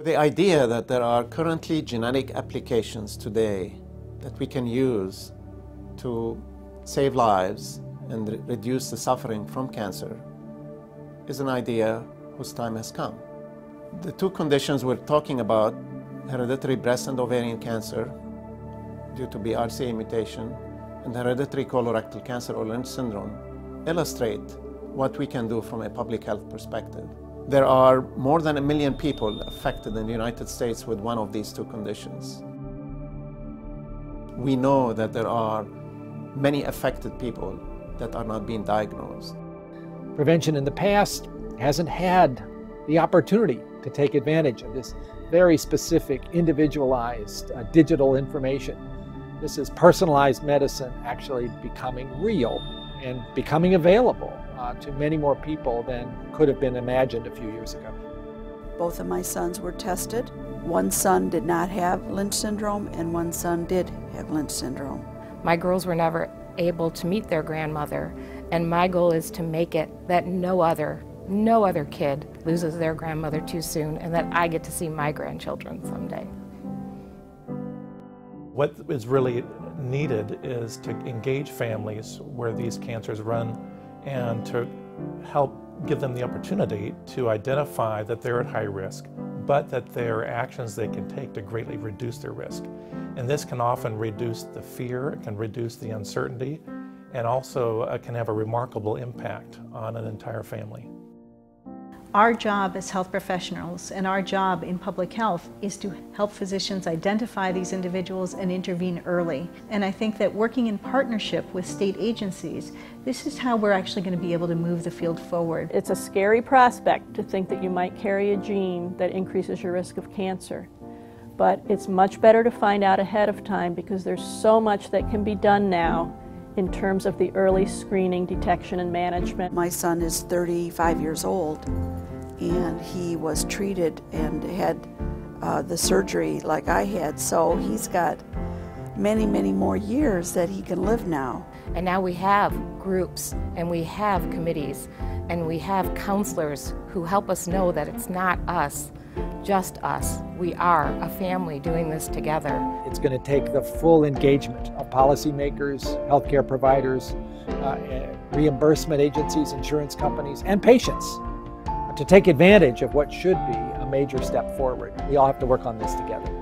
The idea that there are currently genetic applications today that we can use to save lives and re reduce the suffering from cancer is an idea whose time has come. The two conditions we're talking about, hereditary breast and ovarian cancer due to BRCA mutation and hereditary colorectal cancer or Lynch syndrome, illustrate what we can do from a public health perspective. There are more than a million people affected in the United States with one of these two conditions. We know that there are many affected people that are not being diagnosed. Prevention in the past hasn't had the opportunity to take advantage of this very specific, individualized uh, digital information. This is personalized medicine actually becoming real and becoming available uh, to many more people than could have been imagined a few years ago. Both of my sons were tested. One son did not have Lynch syndrome, and one son did have Lynch syndrome. My girls were never able to meet their grandmother, and my goal is to make it that no other, no other kid loses their grandmother too soon, and that I get to see my grandchildren someday. What is really needed is to engage families where these cancers run and to help give them the opportunity to identify that they're at high risk, but that there are actions they can take to greatly reduce their risk. And this can often reduce the fear, it can reduce the uncertainty, and also uh, can have a remarkable impact on an entire family. Our job as health professionals and our job in public health is to help physicians identify these individuals and intervene early. And I think that working in partnership with state agencies, this is how we're actually going to be able to move the field forward. It's a scary prospect to think that you might carry a gene that increases your risk of cancer. But it's much better to find out ahead of time because there's so much that can be done now in terms of the early screening, detection, and management. My son is 35 years old and he was treated and had uh, the surgery like I had, so he's got many, many more years that he can live now. And now we have groups and we have committees and we have counselors who help us know that it's not us, just us. We are a family doing this together. It's going to take the full engagement of policymakers, healthcare providers, uh, reimbursement agencies, insurance companies, and patients to take advantage of what should be a major step forward. We all have to work on this together.